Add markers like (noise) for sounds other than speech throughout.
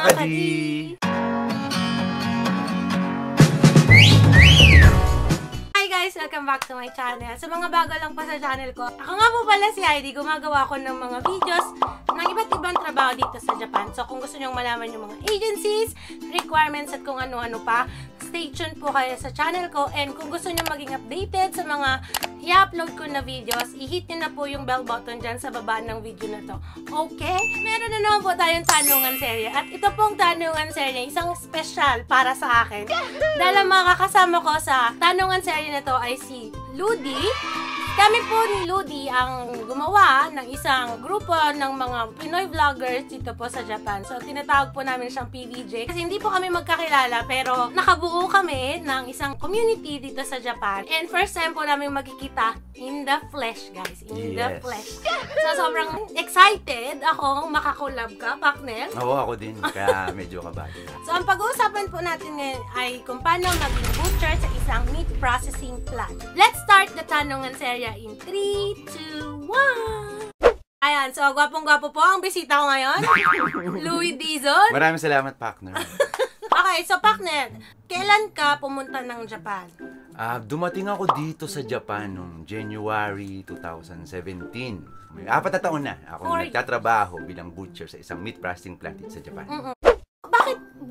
kadi! Hi guys! Welcome back to my channel. Sa mga bago lang pa sa channel ko, ako nga po pala si Heidi. Gumagawa ko ng mga videos ng iba't ibang trabaho dito sa Japan. So kung gusto nyong malaman yung mga agencies, requirements at kung ano-ano pa, stay tuned po kayo sa channel ko. And kung gusto nyo maging updated sa mga i-upload ko na videos, i-hit nyo na po yung bell button dyan sa baba ng video na to. Okay? Meron na naman po tayong tanungan serye. At ito pong tanungan serye, isang special para sa akin. Dahil ang mga kakasama ko sa tanungan serye na to ay si Ludi, kami po ni Ludi ang gumawa ng isang grupo ng mga Pinoy vloggers dito po sa Japan. So, tinatawag po namin siyang PVJ. Kasi hindi po kami magkakilala, pero nakabuo kami ng isang community dito sa Japan. And first time po namin magkikita in the flesh, guys. In the Yes. flesh. So, sobrang excited ako makakulab ka, partner. Oo, ako din. Kaya medyo kabado. So, ang pag-uusapan po natin ngayon ay kung paano maging butcher sa isang meat processing plant. Let's start the tanungan serya in 3, 2, 1! Ayan, so gwapong-gwapo po ang bisita ko ngayon. (laughs) Louis Dizon. Maraming salamat, partner. (laughs) Okay, so partner, kailan ka pumunta ng Japan? Ah, dumating ako dito sa Japan noong January 2017. May apat na taon na ako nagtatrabaho bilang butcher sa isang meat processing plant sa Japan. Mm-mm.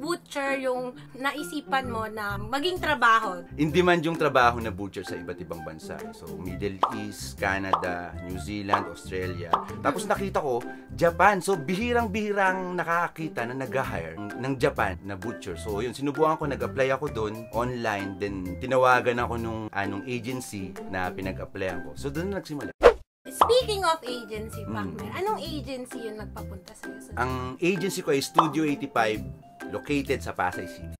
Butcher yung naisipan mo na maging trabaho? Hindi man yung trabaho na butcher sa iba't ibang bansa. So, Middle East, Canada, New Zealand, Australia. Tapos nakita ko, Japan. So, bihirang-bihirang nakakita na nag-hire ng Japan na butcher. So, yun, sinubukan ko, nag-apply ako doon online. Then, tinawagan ako nung anong agency na pinag-applyan ko. So, doon na nagsimula. Speaking of agency, Mm. partner, anong agency yung nagpapunta sa'yo sa Ang agency ko ay Studio 85, located sa Pasay City.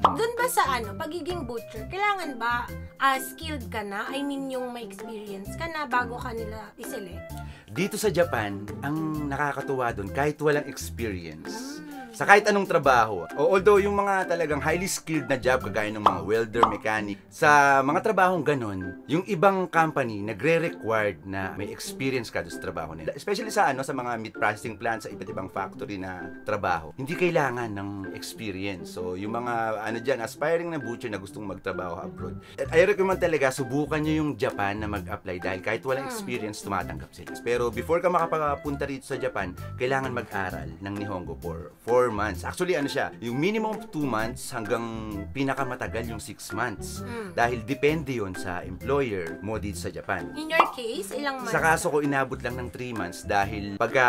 Doon ba sa ano, pagiging butcher, kailangan ba ah, skilled ka na? I mean, yung may experience ka na bago ka nila iselect? Dito sa Japan, ang nakakatuwa doon, kahit walang experience, sa kahit anong trabaho, o although yung mga talagang highly skilled na job, kagaya ng mga welder, mechanic, sa mga trabahong ganon, yung ibang company nagre-required na may experience ka sa trabaho nila. Especially sa ano, sa mga meat processing plants, sa iba't ibang factory na trabaho, hindi kailangan ng experience. So, yung mga ano dyan, aspiring na butcher na gustong magtrabaho abroad, I recommend talaga, subukan nyo yung Japan na mag-apply dahil kahit walang Hmm. experience, tumatanggap sila. Pero before ka makapapunta rito sa Japan, kailangan mag-aral ng Nihongo for 4 months. Actually, ano siya, yung minimum 2 months hanggang pinakamatagal yung 6 months. Mm. Dahil depende yon sa employer mo dito sa Japan. In your case, ilang months? Sa kaso ko, inabot lang ng 3 months dahil pagka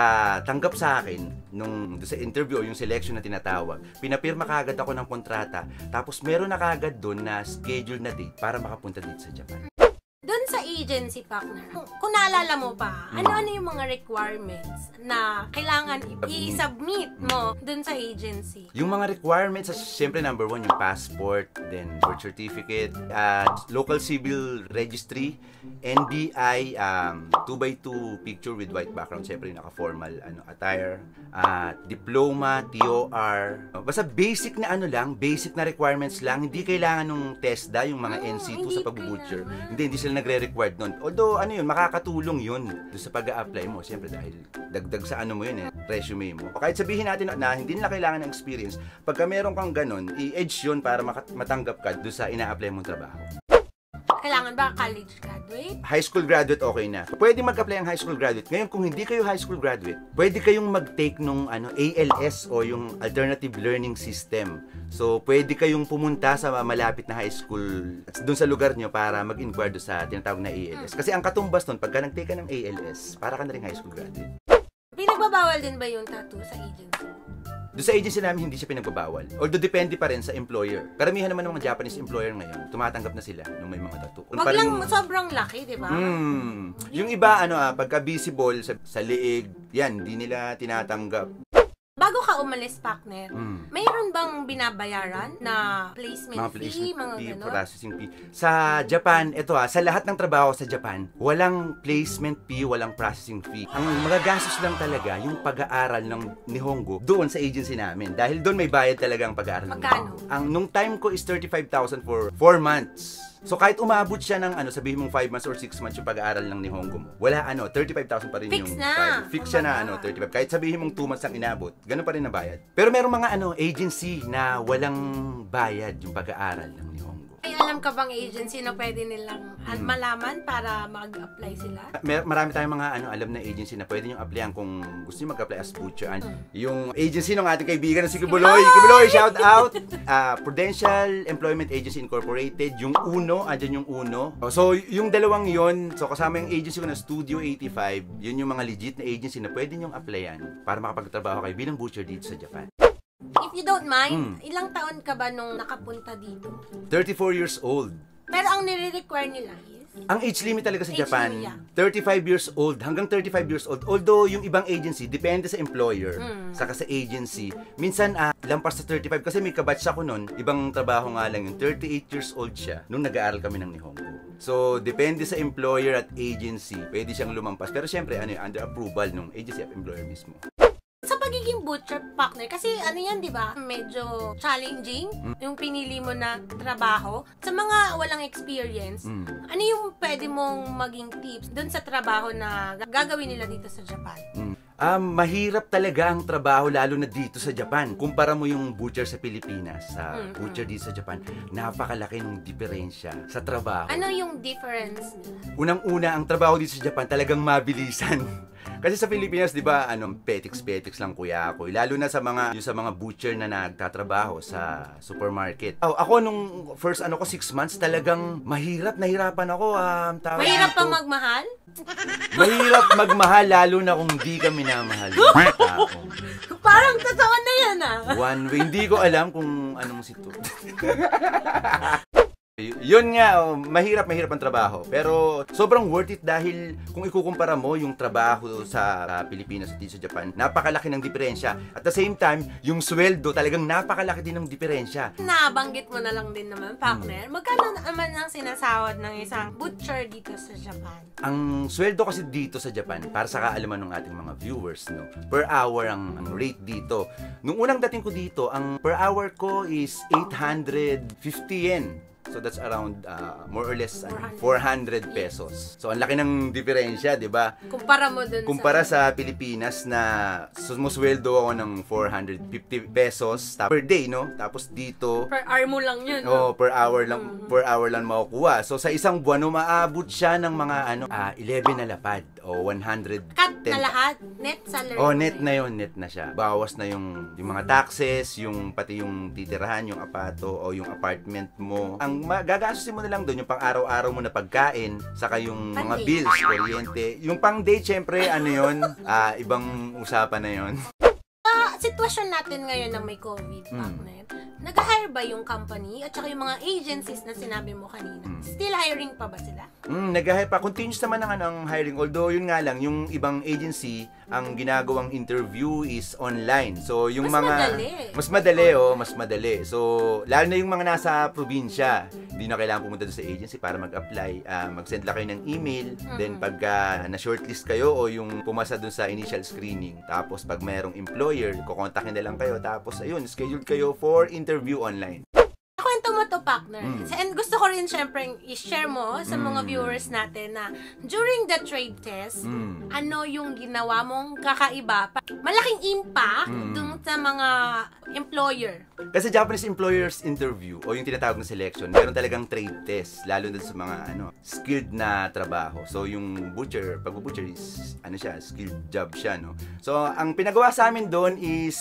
tanggap sa akin nung sa interview o yung selection na tinatawag, pinapirma kaagad ako ng kontrata. Tapos meron na kaagad doon na schedule na date para makapunta dito sa Japan. Doon sa agency, partner, kung, naalala mo pa, ano-ano yung mga requirements na kailangan i-submit mo doon sa agency? Yung mga requirements, syempre number one, yung passport, then birth certificate, uh, local civil registry, NBI, um, 2x2 picture with white background, syempre yung naka-formal ano, attire, uh, diploma, TOR, basta basic na ano lang, basic na requirements lang, hindi kailangan nung TESDA, yung mga Mm, NC2 hindi sa pag-butcher. Hindi, hindi sila nagre-required nun. Although, ano yun, makakatulong yun doon sa pag-a-apply mo. Siyempre, dahil dagdag sa ano mo yun eh, resume mo. Kahit sabihin natin na, na hindi nila kailangan ng experience, pagka meron kang ganun, i-edge yun para matanggap ka doon sa ina-apply mong trabaho. Kailangan ba college graduate? High school graduate, okay na. Pwede mag-apply ang high school graduate. Ngayon, kung hindi kayo high school graduate, pwede kayong mag-take nung ano, ALS o yung Alternative Learning System. So, pwede kayong pumunta sa malapit na high school doon sa lugar nyo para mag-inquire sa tinatawag na ALS. Kasi ang katumbas nun, pagka nag-take ka ng ALS, para ka na rin high school graduate. Pinagbabawal din ba yung tattoo sa agency? Doon sa agency namin, hindi siya pinagbabawal. Although depende pa rin sa employer. Karamihan naman ng mga Japanese employer ngayon, tumatanggap na sila ng may mga tattoo. Wag Parang- lang sobrang laki, di ba? Hmm. Yung iba, ano ah, pagka visible sa, sa liig, yan, di nila tinatanggap. Umalis, partner, Hmm. mayroon bang binabayaran na placement, Mga fee, placement mga fee, gano'n? processing fee. Sa Japan, ito ah, sa lahat ng trabaho sa Japan, walang placement fee, walang processing fee. Ang magagastos lang talaga yung pag-aaral ng Nihongo doon sa agency namin. Dahil doon may bayad talaga ang pag-aaral Magkano? Ang nung time ko is 35,000 for 4 months. So kahit umabot siya ng ano, sabihin mong 5 months or 6 months yung pag-aaral ng Nihongo mo, wala ano, 35,000 pa rin Fix yung na. bayad. Fix siya na ano, 35. Kahit sabihin mong 2 months ang inabot, ganun pa rin ang bayad. Pero merong mga ano, agency na walang bayad yung pag-aaral ng Nihongo. May alam ka bang agency na pwede nilang an- malaman para mag-apply sila? Mer- marami tayong mga ano alam na agency na pwede nyo applyan kung gusto nyo mag-apply as butcher. An- Yung agency ng ating kaibigan na si Kibuloy. Kibuloy, shout out! Ah, Prudential Employment Agency Incorporated. Yung Uno, andyan yung Uno. Oh, So, yung dalawang yon so kasama yung agency ko na Studio 85, yun yung mga legit na agency na pwede nyong applyan para makapagtrabaho kayo bilang butcher dito sa Japan. If you don't mind, Mm. ilang taon ka ba nung nakapunta dito? 34 years old. Pero ang nire-require nila is... Ang age limit talaga sa Age Japan, limit, yeah. 35 years old hanggang 35 years old. Although yung ibang agency, depende sa employer, Mm. saka sa agency. Minsan, ah, lampas sa 35 kasi may kabatch ako nun, ibang trabaho nga lang yung 38 years old siya nung nag-aaral kami ng Nihongo. So, depende sa employer at agency, pwede siyang lumampas. Pero syempre, ano yun, under approval ng agency at employer mismo. Pagiging butcher partner, kasi ano yan, di ba? Medyo challenging yung pinili mo na trabaho. Sa mga walang experience, Mm. ano yung pwede mong maging tips doon sa trabaho na gagawin nila dito sa Japan? Mm. Um, mahirap talaga ang trabaho lalo na dito sa Japan. Kumpara mo yung butcher sa Pilipinas sa Mm, butcher dito sa Japan, napakalaki ng diferensya sa trabaho. Ano yung difference? Unang-una, ang trabaho dito sa Japan talagang mabilisan. (laughs) Kasi sa Pilipinas, 'di ba, ano, petiks-petiks lang kuya ako. Lalo na sa mga yung sa mga butcher na nagtatrabaho sa supermarket. Oh, ako nung first ano ko 6 months talagang mahirap, nahirapan ako. Um, Mahirap pang magmahal? Mahirap magmahal lalo na kung di ka minamahal. (laughs) Parang totoo na yan ah. One way. Hindi ko alam kung anong sito. (laughs) Yun nga, oh, mahirap, mahirap ang trabaho. Pero sobrang worth it dahil kung ikukumpara mo yung trabaho sa, sa Pilipinas at sa Japan, napakalaki ng diferensya. At the same time, yung sweldo talagang napakalaki din ng diferensya. Nabanggit mo na lang din naman, partner. Magkano naman ang sinasahod ng isang butcher dito sa Japan? Ang sweldo kasi dito sa Japan, para sa kaalaman ng ating mga viewers, no, per hour ang, ang rate dito. Nung unang dating ko dito, ang per hour ko is 850 yen. So that's around uh, more or less ano, 400 pesos. So ang laki ng diferensya, 'di ba? Kumpara mo dun Kumpara sa... sa Pilipinas na sumusweldo ako ng 450 pesos per day, no? Tapos dito, Per hour mo lang yun. Oh, per hour lang per hour lang makukuha. So sa isang buwan umaabot siya ng mga ano ah, 11 na lapad o 110. Cut na lahat. Net salary. Oh, net na 'yon, net na siya. Bawas na yung yung mga taxes, yung pati yung titirahan, yung apato o yung apartment mo. Ang magagastusin mo na lang doon yung pang-araw-araw mo na pagkain, saka yung mga Pang-date. bills, kuryente. Yung pang-date syempre ano 'yon? (laughs) Ah, ibang usapan na 'yon. Sa sitwasyon natin ngayon na may COVID, Mm. partner, nag-hire ba yung company at saka yung mga agencies na sinabi mo kanina? Mm. Still hiring pa ba sila? Mm, nag-hire pa. Continuous naman ang, ang hiring. Although, yun nga lang, yung ibang agency, ang ginagawang interview is online. So, yung Mas mga... madali. Mas madali, oh. Mas madali. So, lalo na yung mga nasa probinsya, hindi na kailangan pumunta doon sa agency para mag-apply. Ah, mag-send lang kayo ng email. Then, pagka na-shortlist kayo o yung pumasa doon sa initial screening, tapos pag mayroong employer, kukontakin na lang kayo. Tapos, ayun, scheduled kayo for interview online. Mo to, partner. Mm. And gusto ko rin syempre i-share mo sa mga Mm. viewers natin na during the trade test, Mm. ano yung ginawa mong kakaiba? Malaking impact Mm. dun sa mga employer. Kasi Japanese employers interview o yung tinatawag na selection, meron talagang trade test lalo na sa mga ano, skilled na trabaho. So yung butcher, pag butcher is ano siya, skilled job siya, no. So ang pinagawa sa amin doon is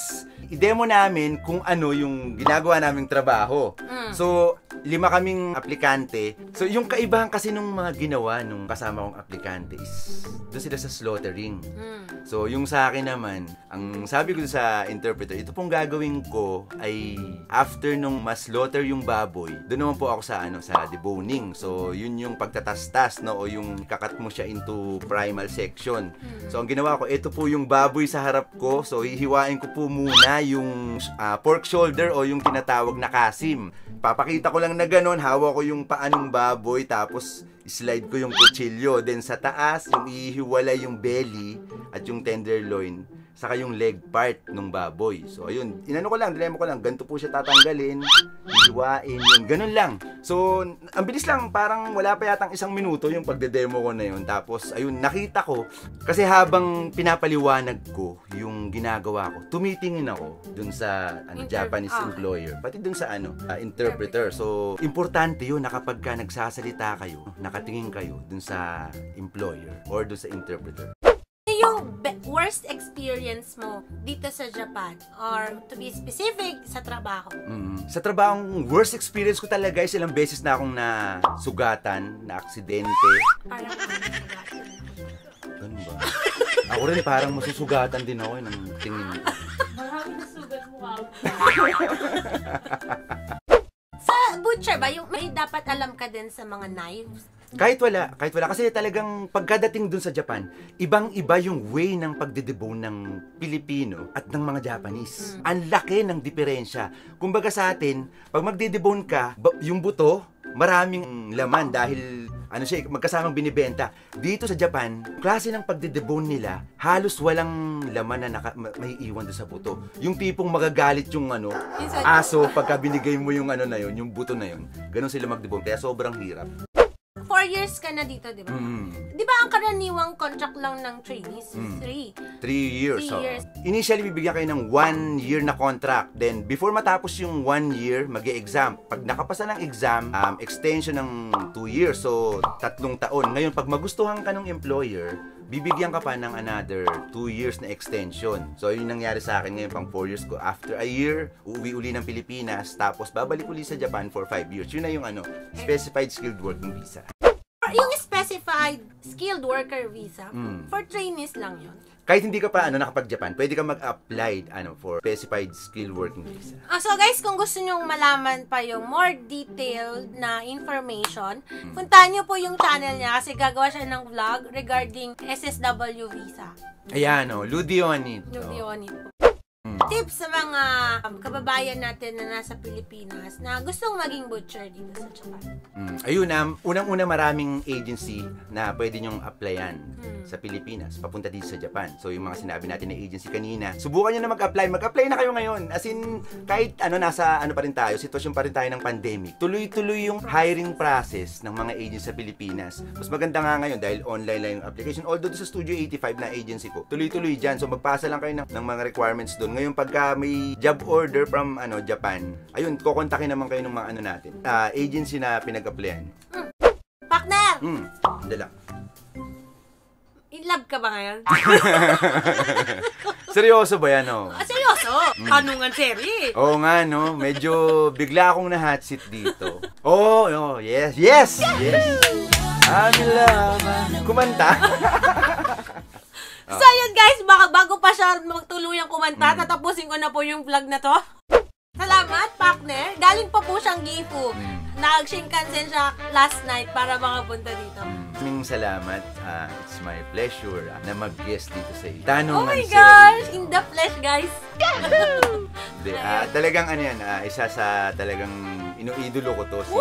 i-demo namin kung ano yung ginagawa naming trabaho. Mm. So そう。Lima kaming aplikante. So yung kaibahan kasi nung mga ginawa nung kasama kong aplikante is doon sila sa slaughtering. Mm. So, yung sa akin naman, ang sabi ko sa interpreter, ito pong gagawin ko ay after nung mas slaughter yung baboy, doon naman po ako sa ano sa deboning. So, yun yung pagtatastas no o yung kakat mo siya into primal section. So, ang ginawa ko, ito po yung baboy sa harap ko. So, hihiwain ko po muna yung ah, pork shoulder o yung tinatawag na kasim. Papakita ko lang na ganun, hawak ko yung paanong baboy tapos slide ko yung kutsilyo. Then sa taas, yung ihiwalay yung belly at yung tenderloin. Saka yung leg part ng baboy. So ayun, inano ko lang, dilema ko lang, ganito po siya tatanggalin, hiwain, yun, ganun lang. So, ang bilis lang, parang wala pa yatang isang minuto yung pagde-demo ko na yun. Tapos, ayun, nakita ko, kasi habang pinapaliwanag ko yung ginagawa ko, tumitingin ako dun sa ano, Inter- Japanese ah. employer, pati dun sa ano, ah, interpreter. So, importante yun na kapag ka nagsasalita kayo, nakatingin kayo dun sa employer or dun sa interpreter. Ano yung be- worst experience mo dito sa Japan? Or to be specific, sa trabaho? Mm. Sa trabahong worst experience ko talaga is ilang beses na akong na sugatan, na aksidente. Parang ano Ganun ba? Ako rin parang masusugatan din ako eh, ng tingin ko. Marami na sugat mo Sa butcher ba, yung may dapat alam ka din sa mga knives? Kahit wala, kahit wala. Kasi talagang pagkadating dun sa Japan, ibang-iba yung way ng pagdedebone ng Pilipino at ng mga Japanese. Ang laki ng diferensya. Kumbaga sa atin, pag magdedebone ka, yung buto, maraming laman dahil ano siya, magkasamang binibenta. Dito sa Japan, klase ng pagdedebone nila, halos walang laman na naka, ma- may iwan doon sa buto. Yung tipong magagalit yung ano, aso pagka binigay mo yung ano na yun, yung buto na yun. Ganun sila magdebone. Kaya sobrang hirap. Four years ka na dito, di ba? Mm. Di ba ang karaniwang contract lang ng trainees? Mm. Three. Three years. Three years. Initially, bibigyan kayo ng one year na contract. Then, before matapos yung one year, mag exam Pag nakapasa ng exam, um, extension ng two years. So, tatlong taon. Ngayon, pag magustuhan ka ng employer, bibigyan ka pa ng another two years na extension. So, yun nangyari sa akin ngayon, pang four years ko. After a year, uuwi uli ng Pilipinas, tapos babalik uli sa Japan for five years. Yun na yung ano, specified skilled working visa. Specified skilled worker visa, Mm. for trainees lang yun. Kahit hindi ka pa ano nakapag-Japan, pwede ka mag-apply ano for specified skilled working visa. Ah, so guys, kung gusto nyong malaman pa yung more detailed na information, Hmm. puntahan nyo po yung channel niya kasi gagawa siya ng vlog regarding SSW visa. Ayan o, Ludionit. Yung Oh. Mm. Tips sa mga um, kababayan natin na nasa Pilipinas na gustong maging butcher dito sa Japan. Mm. Ayun, um, unang-una maraming agency na pwede nyong applyan Hmm. sa Pilipinas, papunta dito sa Japan. So, yung mga sinabi natin na agency kanina, subukan nyo na mag-apply. Mag-apply na kayo ngayon. As in, kahit ano, nasa ano pa rin tayo, sitwasyon pa rin tayo ng pandemic. Tuloy-tuloy yung hiring process ng mga agency sa Pilipinas. Mas maganda nga ngayon dahil online lang yung application. Although sa Studio 85 na agency ko, tuloy-tuloy dyan. So, magpasa lang kayo ng, ng mga requirements doon. Ngayon, pagka may job order from ano Japan, ayun, kukontakin naman kayo ng mga ano natin, ah, agency na pinag-applyan. Partner! Hmm, dala. In love ka ba ngayon? (laughs) Seryoso ba yan, oh? Ah, seryoso? Tanungan seri. Oo nga, no? Medyo bigla akong na-hot seat dito. Oh, oh, yes, yes, yes. I'm in love. Kumanta. (laughs) So yun guys, baka bago pa siya magtuluyang kumanta, tatapusin ko na po yung vlog na to. Salamat, partner. Galing pa po siyang Gifu. Nag-Shinkansen siya last night para makapunta dito. Maraming salamat. Ah, it's my pleasure ah, na mag-guest dito sa iyo. Oh Tanungan my gosh! In the flesh, guys. (laughs) Hindi, ah, talagang ano yan, ah, isa sa talagang inuidolo ko to si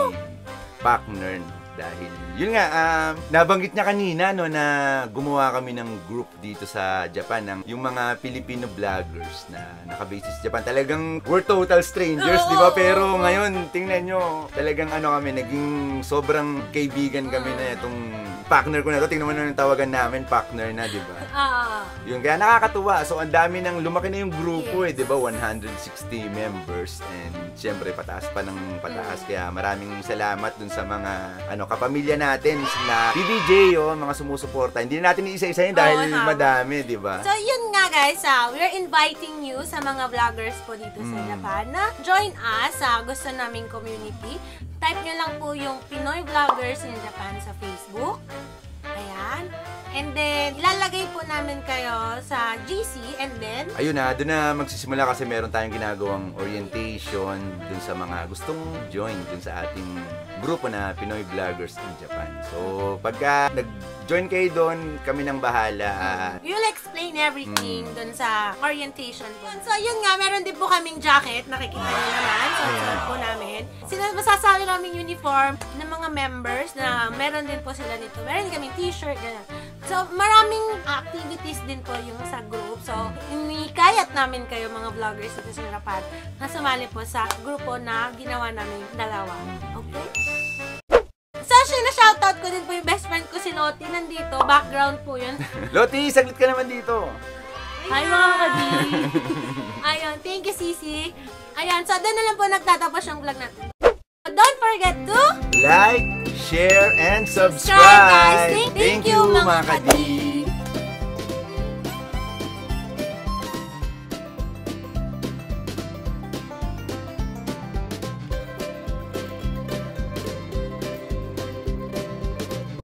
Pac Nern. Dahil, yun nga, ah, nabanggit niya kanina no, na gumawa kami ng group dito sa Japan ng yung mga Filipino vloggers na nakabase sa Japan. Talagang we're total strangers, Oo, di ba? Pero ngayon, tingnan nyo, talagang ano kami, naging sobrang kaibigan kami na itong partner ko na to. Tingnan mo na yung tawagan namin, partner na, di ba? Ah, Yun, kaya nakakatuwa. So, ang dami ng, lumaki na yung grupo eh, di ba? 160 members. And, syempre, pataas pa ng pataas. Kaya, maraming salamat dun sa mga, ano, kapamilya natin na PBJ, oh, mga sumusuporta. Hindi na natin iisa-isa yun dahil Oo, madami, di ba? So, yun nga guys, ah, we're inviting you sa mga vloggers po dito sa Mm. Japan na join us sa gusto naming community. Type nyo lang po yung Pinoy Vloggers in Japan sa Facebook. Ayan. And then, ilalagay po namin kayo sa GC and then, Ayun na, doon na magsisimula kasi meron tayong ginagawang orientation dun sa mga gustong join dun sa ating grupo na Pinoy Vloggers in Japan. So, pagka nag join kayo doon, kami nang bahala. We'll explain everything dun sa orientation po. So, yun nga, meron din po kaming jacket, nakikita niyo naman. So, suot po namin. Sila, masasali namin uniform ng mga members na meron din po sila nito. Meron din kaming t-shirt, gano'n. So, maraming activities din po yung sa group. So, inikayat namin kayo mga vloggers dito sa Japan na sumali po sa grupo na ginawa namin dalawa. Okay? So, na shoutout ko din po yung best friend ko si Lottie. Nandito, background po yun. (laughs) Loti, saglit ka naman dito. Hi mga kadi! Ayun, thank you Sisi. Ayan, so doon na lang po nagtatapos yung vlog natin. Don't forget to Like, share, and subscribe, guys. subscribe. Thank- thank you, mga kadi.